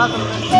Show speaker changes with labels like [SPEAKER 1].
[SPEAKER 1] 나가서